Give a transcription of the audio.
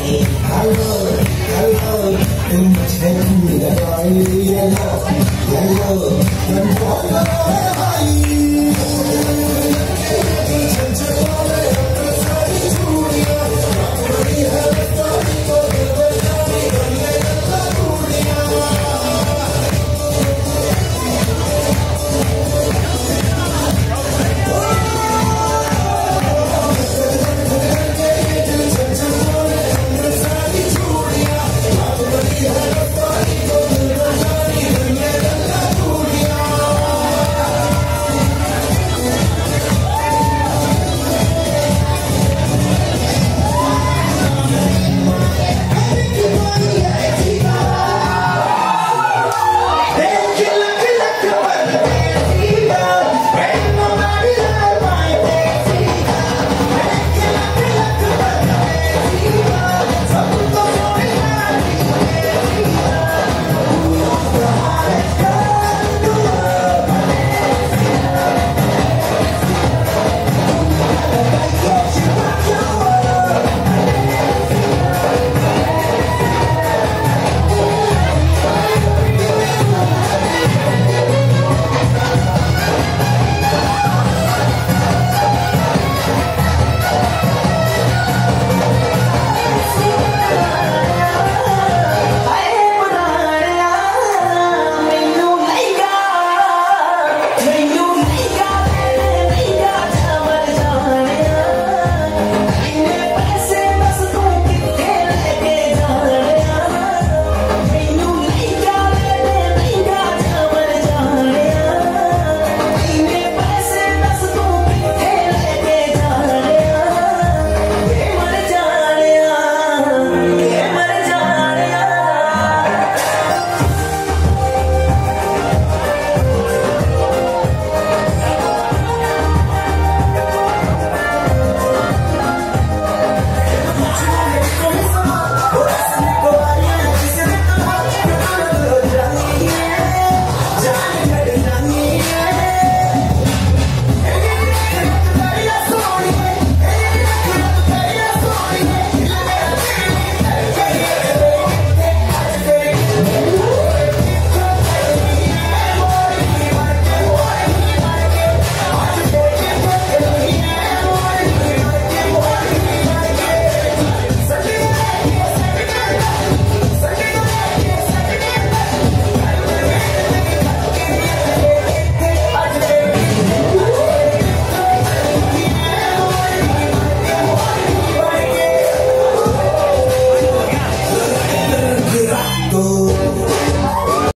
hello, hello, and tell me that I am love, I love, and what am I?